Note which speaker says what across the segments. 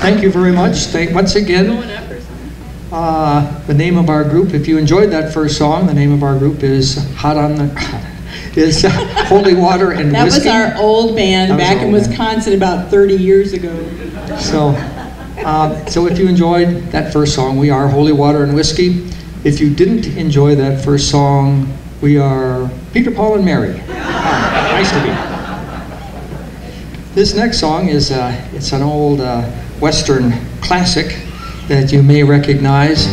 Speaker 1: Thank you very much. Thank, once again, uh, the name of our group, if you enjoyed that first song, the name of our group is Hot on the, is uh, Holy Water and
Speaker 2: That was
Speaker 1: Whiskey.
Speaker 2: our old band
Speaker 1: was
Speaker 2: back
Speaker 1: our
Speaker 2: in
Speaker 1: old band.
Speaker 2: Wisconsin about 30 years ago.
Speaker 1: So, uh, so if you enjoyed that first song, we are Holy Water and Whiskey. If you didn't enjoy that first song, we are Peter, Paul, and Mary. Ah, nice to be. This next song is uh, it's an old uh, Western classic that you may recognize.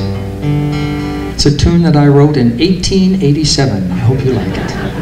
Speaker 1: It's a tune that I wrote in 1887. I hope you like it.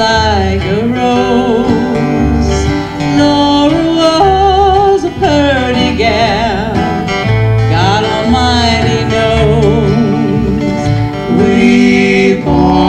Speaker 2: Like a rose. Laura was a pretty gal, God Almighty knows. Weep all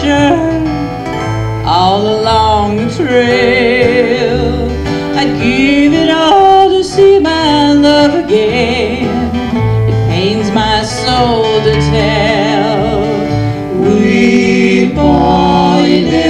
Speaker 2: shirt all along the trail. I'd give it all to see my love again. It pains my soul to tell. Ye little